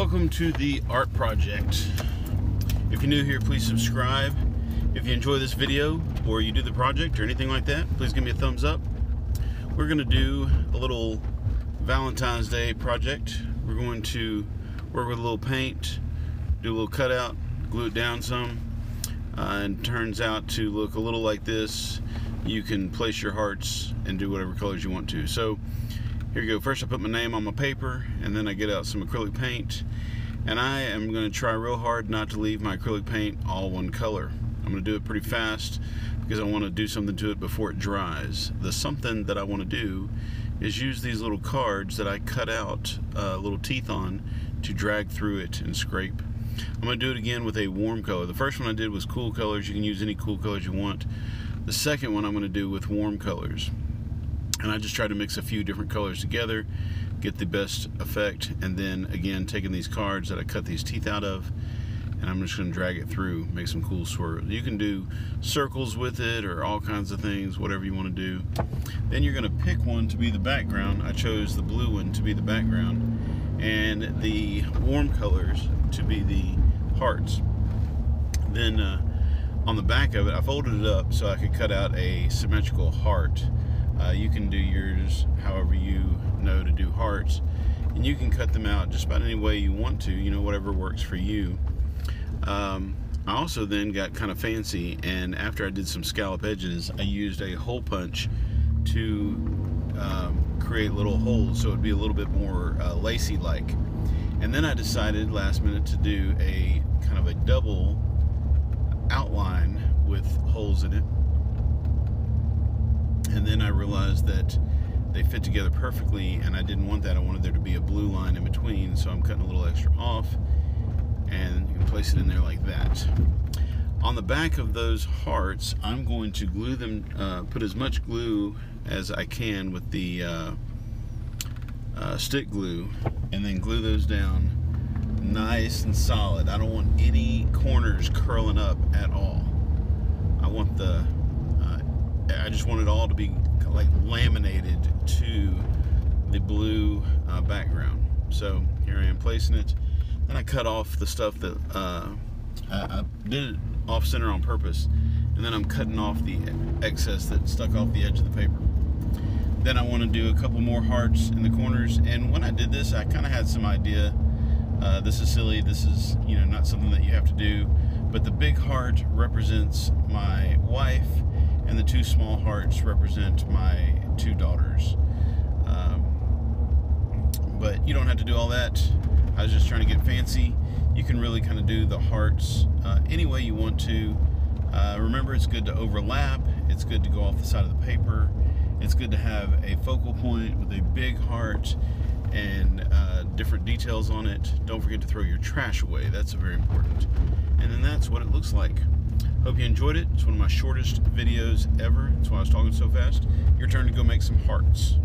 Welcome to the art project. If you're new here, please subscribe. If you enjoy this video or you do the project or anything like that, please give me a thumbs up. We're going to do a little Valentine's Day project. We're going to work with a little paint, do a little cutout, glue it down some, uh, and turns out to look a little like this. You can place your hearts and do whatever colors you want to. So here you go. First I put my name on my paper and then I get out some acrylic paint and I am going to try real hard not to leave my acrylic paint all one color. I'm going to do it pretty fast because I want to do something to it before it dries. The something that I want to do is use these little cards that I cut out uh, little teeth on to drag through it and scrape. I'm going to do it again with a warm color. The first one I did was cool colors. You can use any cool colors you want. The second one I'm going to do with warm colors and I just try to mix a few different colors together get the best effect and then again taking these cards that I cut these teeth out of and I'm just going to drag it through make some cool swirls. You can do circles with it or all kinds of things whatever you want to do. Then you're going to pick one to be the background. I chose the blue one to be the background and the warm colors to be the hearts. Then uh, on the back of it I folded it up so I could cut out a symmetrical heart uh, you can do yours however you know to do hearts. And you can cut them out just about any way you want to, you know, whatever works for you. Um, I also then got kind of fancy and after I did some scallop edges, I used a hole punch to um, create little holes so it'd be a little bit more uh, lacy like. And then I decided last minute to do a kind of a double outline with holes in it and then I realized that they fit together perfectly and I didn't want that. I wanted there to be a blue line in between so I'm cutting a little extra off and you can place it in there like that. On the back of those hearts I'm going to glue them, uh, put as much glue as I can with the uh, uh, stick glue and then glue those down nice and solid. I don't want any corners curling up at all. I want the I just want it all to be like laminated to the blue uh, background. So here I am placing it. Then I cut off the stuff that uh, I, I did it off center on purpose. And then I'm cutting off the excess that stuck off the edge of the paper. Then I want to do a couple more hearts in the corners. And when I did this, I kind of had some idea. Uh, this is silly. This is, you know, not something that you have to do. But the big heart represents my wife and the two small hearts represent my two daughters. Um, but you don't have to do all that. I was just trying to get fancy. You can really kind of do the hearts uh, any way you want to. Uh, remember, it's good to overlap. It's good to go off the side of the paper. It's good to have a focal point with a big heart and uh, different details on it. Don't forget to throw your trash away. That's very important. And then that's what it looks like. Hope you enjoyed it. It's one of my shortest videos ever. That's why I was talking so fast. Your turn to go make some hearts.